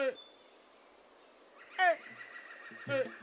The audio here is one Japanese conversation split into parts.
ええ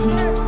Yeah.